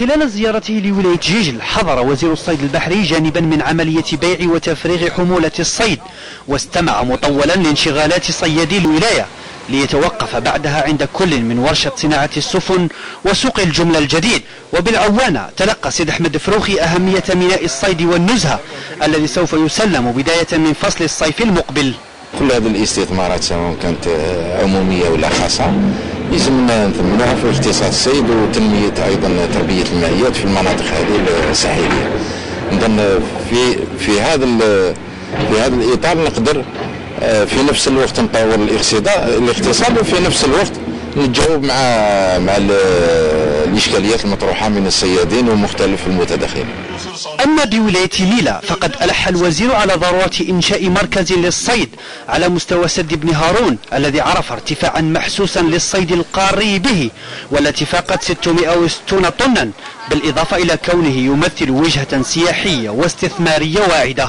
خلال زيارته لولاية جيجل حضر وزير الصيد البحري جانبا من عملية بيع وتفريغ حمولة الصيد واستمع مطولا لانشغالات صيادي الولاية ليتوقف بعدها عند كل من ورشة صناعة السفن وسوق الجملة الجديد. وبالعوانة تلقى سيد أحمد فروخي أهمية ميناء الصيد والنزهة الذي سوف يسلم بداية من فصل الصيف المقبل. كل هذه الاستثمارات سواء كانت عمومية ولا خاصة يلزمنا نثمنوها في اقتصاد الصيد وتنمية أيضا تربية المائيات في المناطق هذه الساحلية. نظن في في هذا في هذا الإطار نقدر آه، في نفس الوقت نطور الاقتصاد. وفي نفس الوقت نتجاوب مع مع الإشكاليات المطروحة من الصيادين ومختلف المتداخلين. أما بولاية ميلا فقد ألح الوزير على ضرورة إنشاء مركز للصيد على مستوى سد بن هارون الذي عرف ارتفاعا محسوسا للصيد القاري به والتي فاقت 660 طنا بالإضافة إلى كونه يمثل وجهة سياحية واستثمارية واعدة.